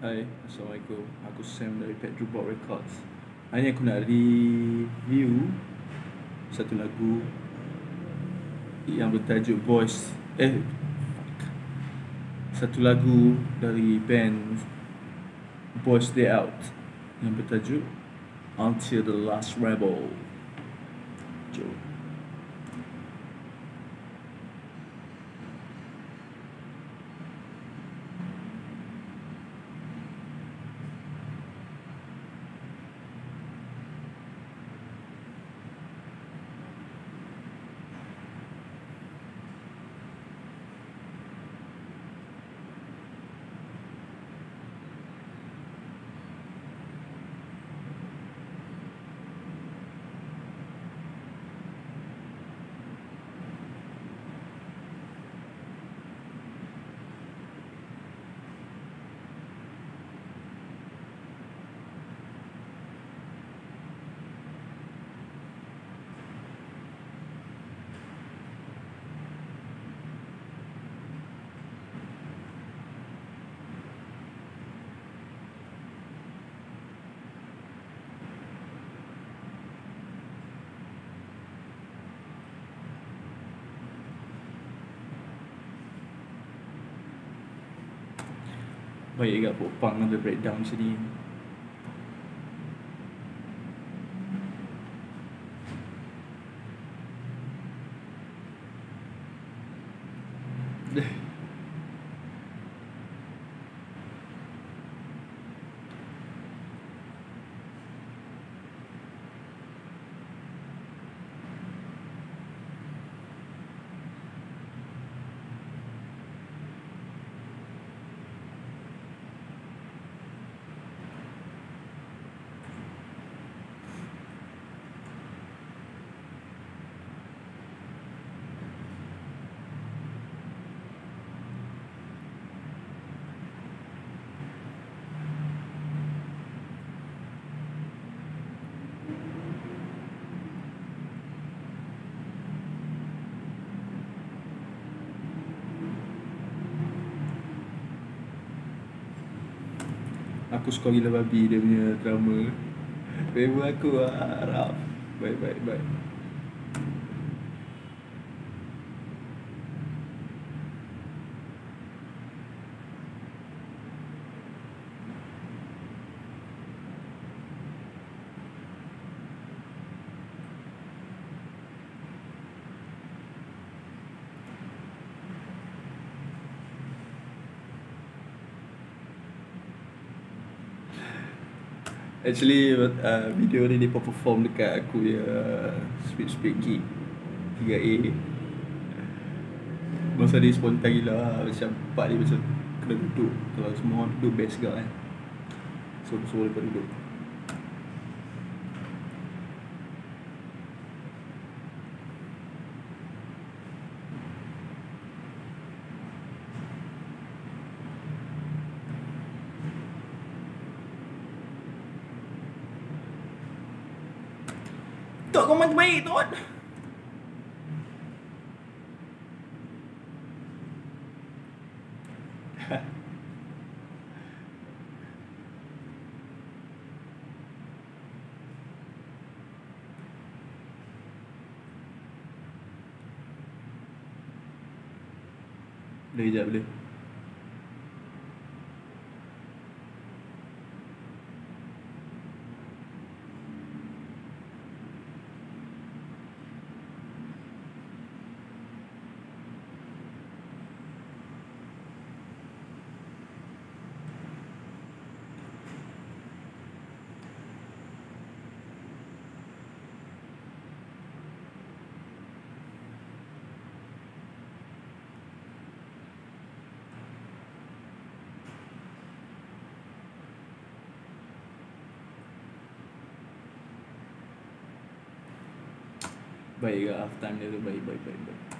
Hai, Assalamualaikum. Aku Sam dari Pedro Bob Records. Hari ni aku nak review satu lagu yang bertajuk Voice. Eh, fuck. Satu lagu dari band Voice Day Out yang bertajuk Until the Last Rebel. Jom. Baik juga popang ada breakdown macam ni Aku suka gila babi dia punya drama. Member aku lah Baik baik baik Actually uh, video ni dia perform dekat aku ya Speed Speed Gig 3A Masa dia spontan gila Macam part dia macam kena duduk. Kalau semua orang duduk best juga kan. So semua lepas duduk Tok kau mati baik Tok. Boleh kejap boleh Dia tu baik baik baik baik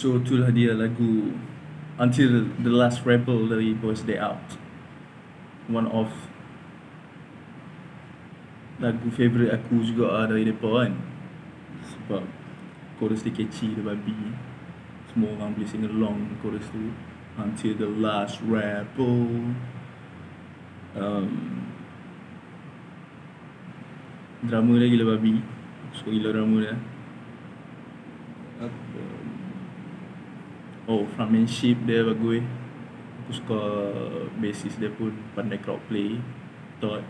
So itulah dia lagu Until the Last Rebel dari Boys Day Out. One of Lagu favourite aku juga lah dari mereka kan. Sebab chorus dia catchy, dia babi. Semua orang boleh sing along chorus tu. Until the Last Rebel. Um, Drama dia gila babi. Suka gila drama dia. Apa Oh, frontmanship dia bagus. Aku suka bassist dia pun pandai crowd play. Todd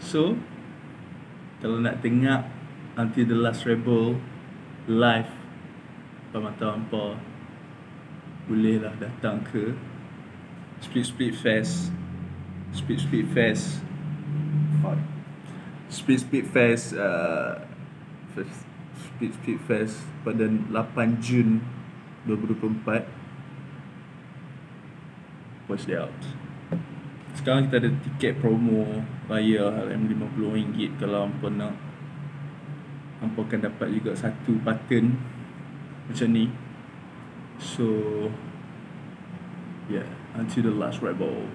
So Kalau nak tengok Until the Last Rebel Live Pemata Ampa Boleh lah datang ke Split Split Fest Split Split Fest Fuck Split Split Fest uh, Speed Speed Fest pada 8 Jun 2024 Watch it out. Sekarang kita ada tiket promo Raya RM50 Kalau hampa nak Hampa akan dapat juga satu button Macam ni. So Yeah Until the last rebel